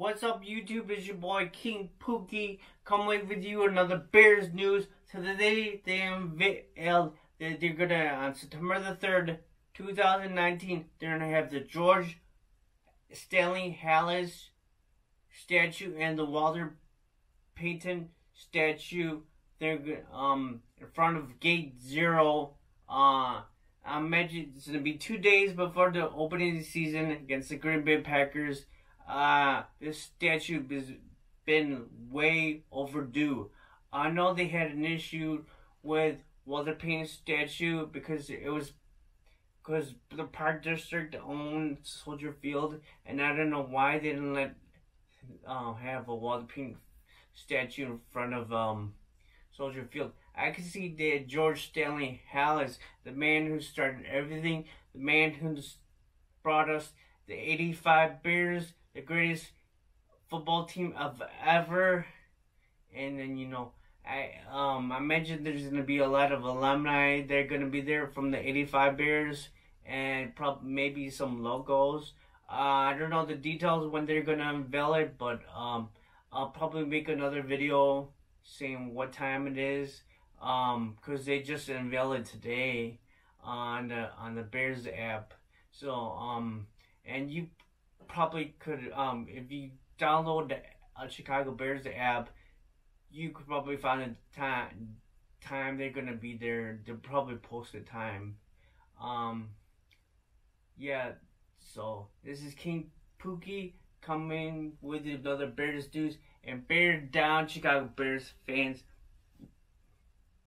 What's up, YouTube? It's your boy King Pookie coming with you another Bears news. So today they unveiled that they're gonna on September the third, 2019. They're gonna have the George Stanley Halas statue and the Walter Payton statue. They're um in front of Gate Zero. Uh, I imagine it's gonna be two days before the opening of the season against the Green Bay Packers. Uh, this statue has been way overdue. I know they had an issue with Walter Payton's statue because it was because the Park District owned Soldier Field, and I don't know why they didn't let uh, have a Walter Payton statue in front of um, Soldier Field. I can see that George Stanley Halas, the man who started everything, the man who brought us the 85 Bears, the greatest football team of ever. And then, you know, I um I mentioned there's gonna be a lot of alumni. They're gonna be there from the '85 Bears and probably maybe some logos. Uh, I don't know the details when they're gonna unveil it, but um I'll probably make another video saying what time it is. Um, cause they just unveiled it today on the on the Bears app. So um, and you probably could um if you download the uh, Chicago Bears app you could probably find a time time they're gonna be there. They'll probably post a time. Um, yeah. So this is King Pookie coming with another Bears dudes and bear down Chicago Bears fans.